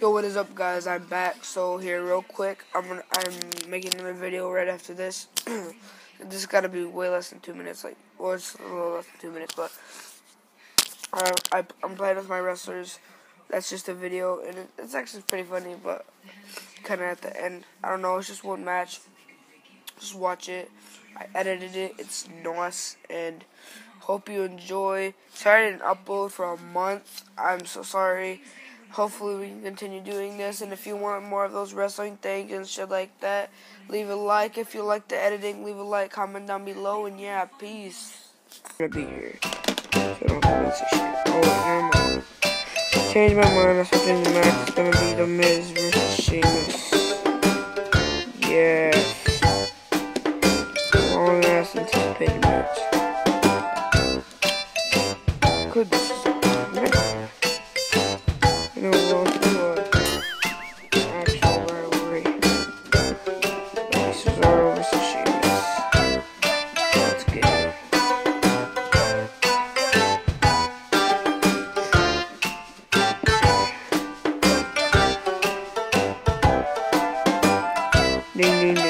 Yo, what is up, guys? I'm back. So here, real quick, I'm gonna, I'm making another video right after this. this got to be way less than two minutes. Like, well, it's a little less than two minutes, but uh, I, I'm playing with my wrestlers. That's just a video, and it, it's actually pretty funny, but kind of at the end, I don't know. It's just one match. Just watch it. I edited it. It's nice, and hope you enjoy. Sorry I didn't upload for a month. I'm so sorry hopefully we can continue doing this and if you want more of those wrestling things and shit like that leave a like. If you like the editing leave a like comment down below and yeah peace. Oh change my mind match is gonna be the Miz Sheamus yeah long ass anticipated match. Good Ding, ding, ding.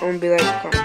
Gonna be like, contact.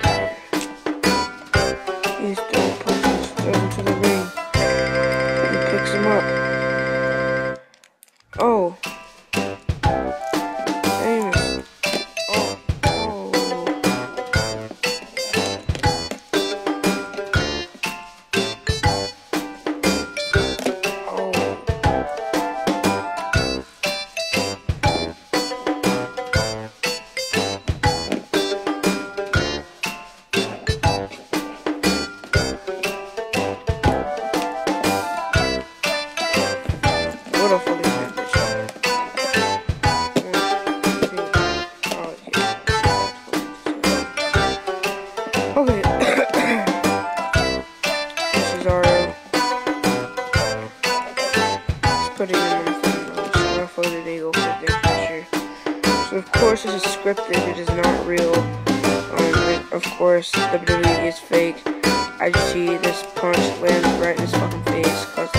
Course this is scripted, it is not real. Um, of course the WWE is fake. I just see this punch land right in his fucking face, cause fucking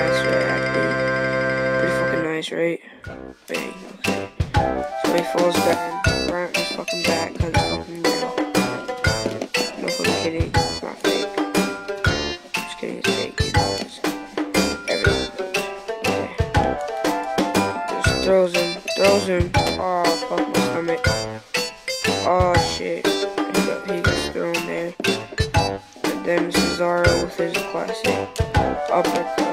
master acting. Pretty fucking nice, right? Bang, okay. So he falls down, right in his fucking back, cause fucking Oh, fuck my stomach. Oh, shit. He got, gets thrown there. And then Cesaro with his classic uppercut.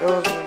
Happened.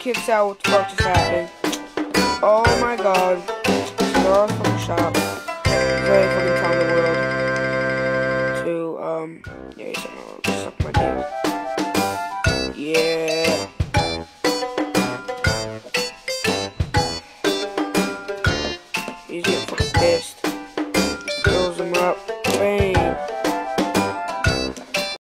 Kicks out what the fuck just happened. Oh my god. Star from shop. Very fucking time there